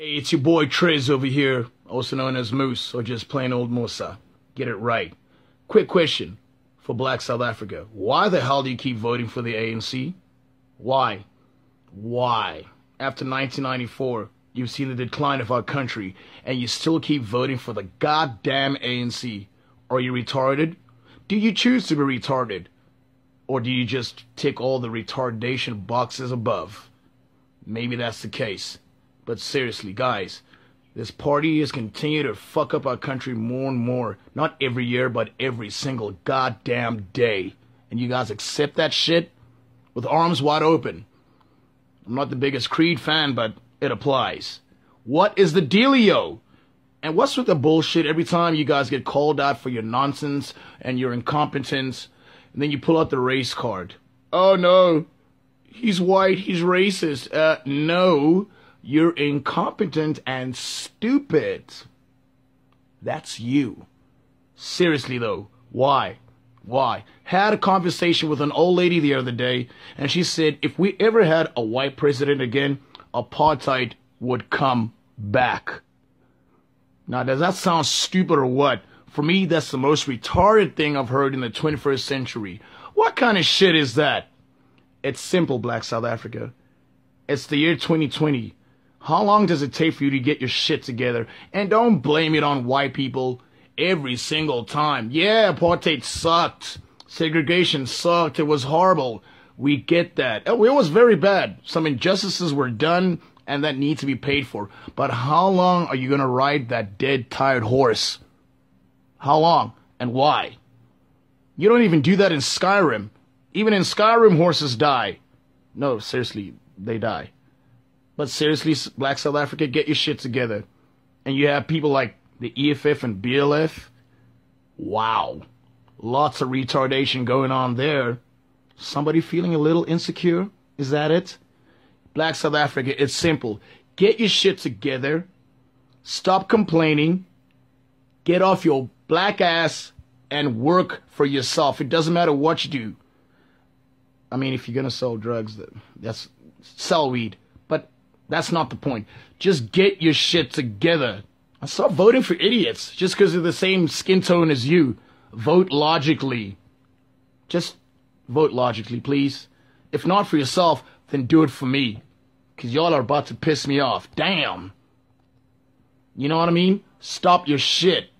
Hey, it's your boy Trez over here, also known as Moose, or just plain old Musa. Get it right. Quick question for Black South Africa. Why the hell do you keep voting for the ANC? Why? Why? After 1994, you've seen the decline of our country, and you still keep voting for the goddamn ANC. Are you retarded? Do you choose to be retarded? Or do you just tick all the retardation boxes above? Maybe that's the case. But seriously, guys, this party has continued to fuck up our country more and more. Not every year, but every single goddamn day. And you guys accept that shit with arms wide open. I'm not the biggest Creed fan, but it applies. What is the dealio? And what's with the bullshit every time you guys get called out for your nonsense and your incompetence, and then you pull out the race card? Oh no, he's white, he's racist. Uh, no, you're incompetent and stupid. That's you. Seriously though, why? Why? Had a conversation with an old lady the other day, and she said if we ever had a white president again, apartheid would come back. Now, does that sound stupid or what? For me, that's the most retarded thing I've heard in the 21st century. What kind of shit is that? It's simple, Black South Africa. It's the year 2020. How long does it take for you to get your shit together? And don't blame it on white people every single time. Yeah, apartheid sucked. Segregation sucked. It was horrible. We get that. Oh, it was very bad. Some injustices were done and that need to be paid for. But how long are you going to ride that dead, tired horse? How long? And why? You don't even do that in Skyrim. Even in Skyrim, horses die. No, seriously, they die. But seriously, Black South Africa, get your shit together. And you have people like the EFF and BLF. Wow. Lots of retardation going on there. Somebody feeling a little insecure? Is that it? Black South Africa, it's simple. Get your shit together. Stop complaining. Get off your black ass and work for yourself. It doesn't matter what you do. I mean, if you're going to sell drugs, that's sell weed. That's not the point. Just get your shit together. And stop voting for idiots just because they're the same skin tone as you. Vote logically. Just vote logically, please. If not for yourself, then do it for me. Because y'all are about to piss me off. Damn. You know what I mean? Stop your shit.